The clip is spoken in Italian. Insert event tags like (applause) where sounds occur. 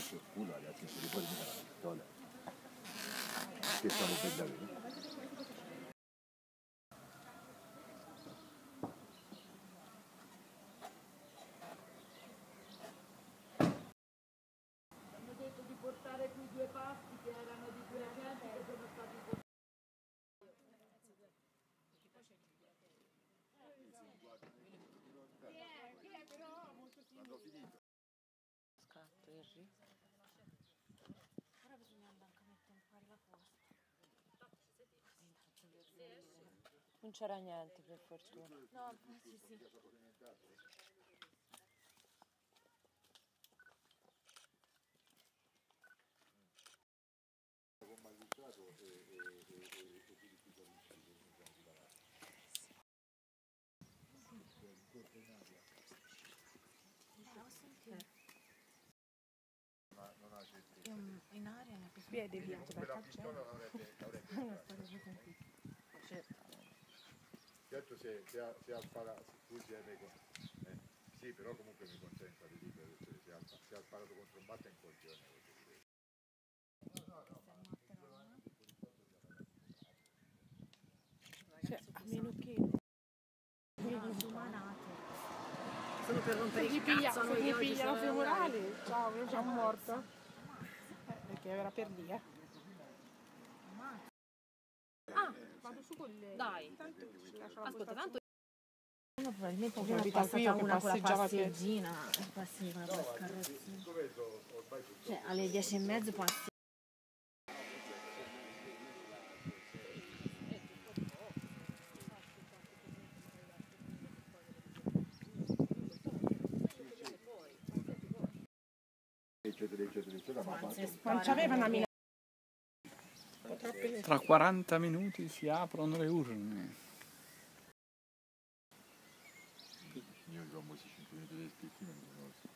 sul culo, ragazzi, se li puoi mettere la pistola. Che stavo per davvero. Portare qui due pasti che erano di 200 che sono stati portati. Scatto, Henry. Ora bisogna andare anche a mettere un po' la posta. Non c'era niente per fortuna. No, infatti (laughs) sì. Io aria ne ho preso Via è deviato dal cancello. Certo se, se, ha- se tu sei con... Eh, sì, però comunque mi consenta di dire che se ha, se ha sparato contro un batte coglione. voglio dire. Cioè, a meno che Solo per rompere se gli, piglia, se gli pigliano femorali, ciao, io già morto. Perché era per lì, eh. Ah, vado su con lei. Dai. Ascolta, tanto Probabilmente Ho c'era capito passata io che una con la passeggiava per- passeggina, passi con la carrozzina. Cioè alle dieci e mezzo passi. eccetera eccetera Non c'aveva una mina. Tra 40 minuti si aprono le urne. io ho questi 5 minuti di conosco.